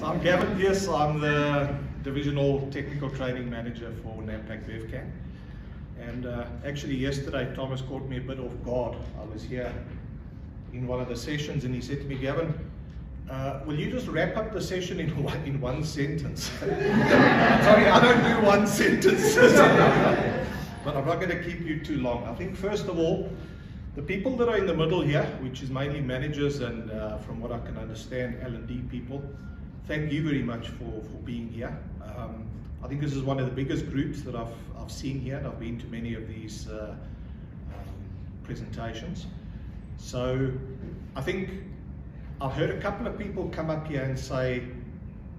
So I'm Gavin Pierce, I'm the Divisional Technical Training Manager for Nampak BevCan. And uh, actually yesterday Thomas caught me a bit off guard. I was here in one of the sessions and he said to me, Gavin, uh, will you just wrap up the session in one, in one sentence? Sorry, I don't do one sentence. but I'm not going to keep you too long. I think first of all, the people that are in the middle here, which is mainly managers and uh, from what I can understand, L&D people, thank you very much for, for being here. Um, I think this is one of the biggest groups that I've, I've seen here and I've been to many of these uh, um, presentations. So I think I've heard a couple of people come up here and say,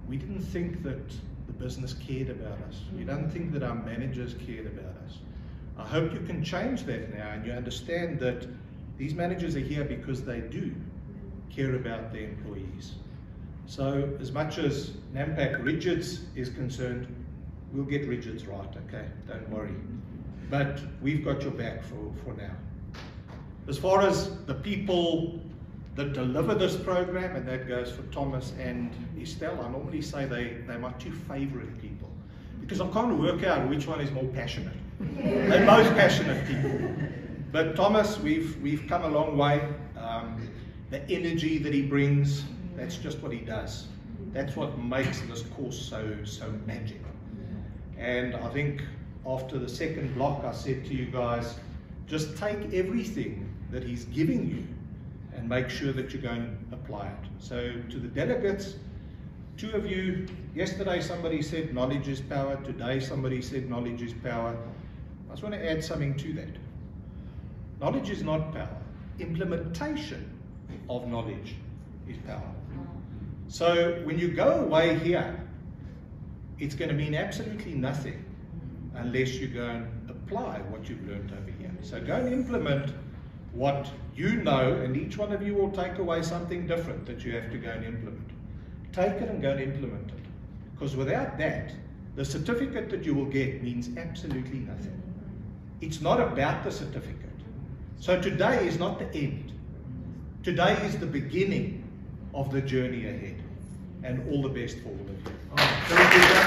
we didn't think that the business cared about us. We don't think that our managers cared about us. I hope you can change that now and you understand that these managers are here because they do care about their employees. So as much as Nampak Rigids is concerned, we'll get Rigids right, okay? Don't worry. But we've got your back for, for now. As far as the people that deliver this program, and that goes for Thomas and Estelle, I normally say they, they're my two favorite people because I can't work out which one is more passionate. They're both passionate people. But Thomas, we've, we've come a long way. Um, the energy that he brings, that's just what he does. That's what makes this course so, so magic. And I think after the second block, I said to you guys, just take everything that he's giving you and make sure that you go and apply it. So to the delegates, two of you, yesterday somebody said knowledge is power, today somebody said knowledge is power. I just want to add something to that. Knowledge is not power. Implementation of knowledge is power. So when you go away here, it's going to mean absolutely nothing unless you go and apply what you've learned over here. So go and implement what you know, and each one of you will take away something different that you have to go and implement. Take it and go and implement it. Because without that, the certificate that you will get means absolutely nothing. It's not about the certificate. So today is not the end. Today is the beginning of the journey ahead. And all the best for all of you.